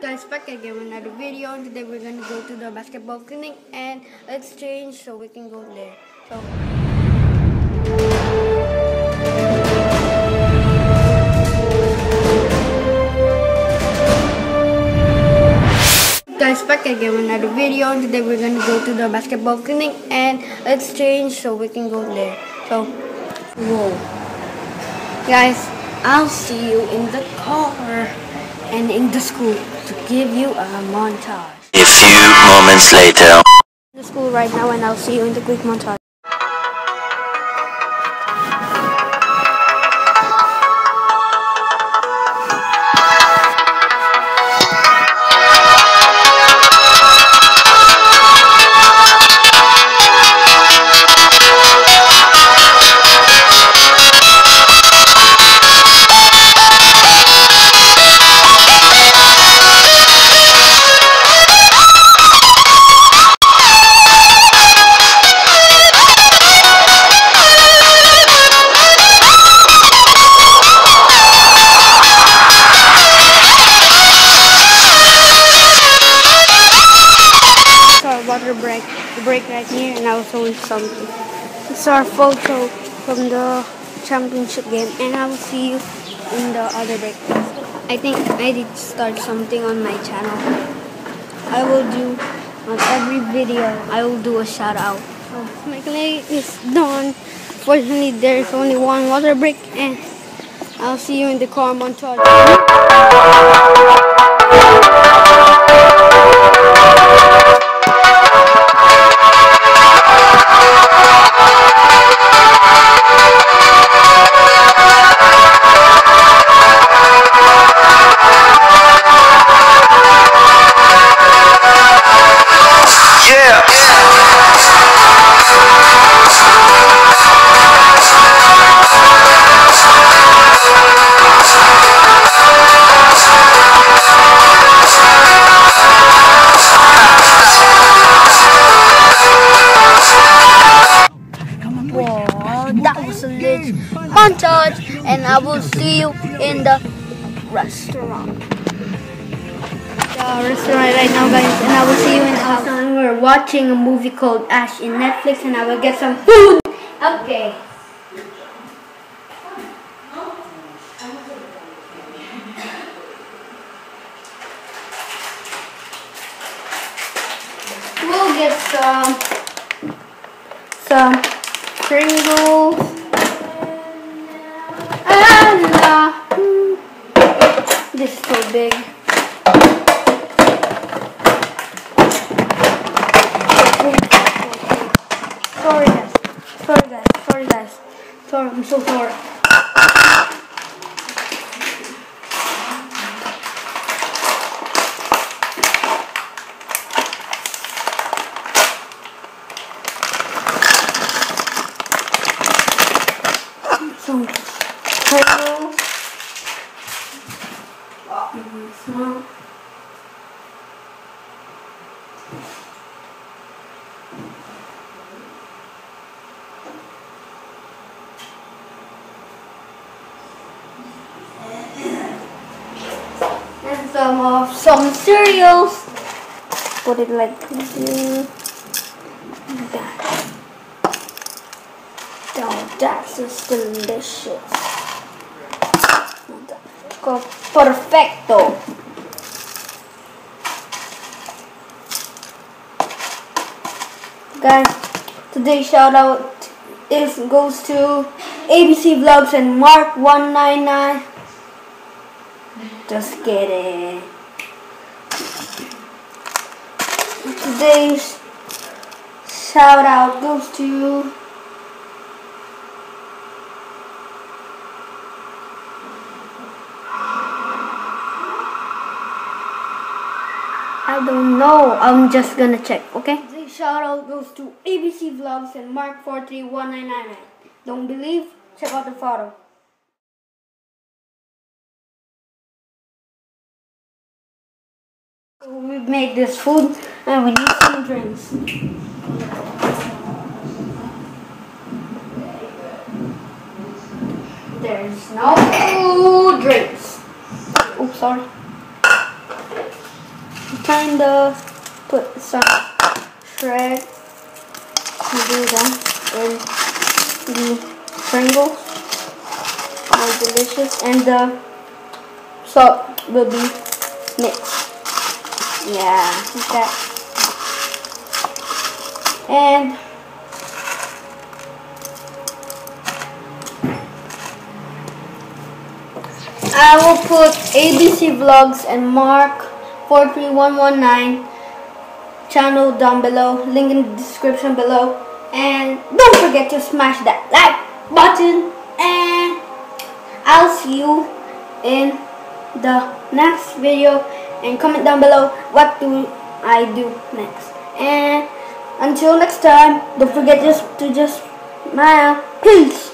guys back again with another video. And today we're gonna go to the basketball clinic and let's change so we can go there. So guys back again with another video. And today we're gonna go to the basketball clinic and let's change so we can go there. So whoa. Guys i'll see you in the car and in the school to give you a montage A few moments later. the school right now and i'll see you in the quick montage here, and I will show you something. It's our photo from the championship game, and I will see you in the other break. I think I did start something on my channel. I will do on every video. I will do a shout out. So oh, my clinic is done. Fortunately, there's only one water break, and I'll see you in the car montage. Montage, and I will see you in the restaurant. The restaurant right now, guys, and I will see you in the house. We're watching a movie called Ash in Netflix, and I will get some food. Okay. We'll get some some Pringles. Big. Sorry guys. Sorry guys. Sorry guys. Sorry, I'm so sorry. Some Pringles. And some of some cereals. Put it like. That. Oh, that's just delicious. Perfecto. Guys, today's shout out is goes to ABC Vlogs and Marc199. Just kidding. Today's shout out goes to I don't know. I'm just gonna check, okay? The shout out goes to ABC Vlogs and Marc431999. Don't believe? Check out the photo. We made this food and we need some drinks. There's no drinks. Oops, sorry. Kind of put some shred them in the Pringles. More delicious, and the salt will be mixed. Yeah, like that. And I will put ABC Vlogs and Marc 43119 channel down below, link in the description below. And don't forget to smash that like button and I'll see you in the next video and comment down below what do I do next. And until next time, don't forget just to just smile. Peace.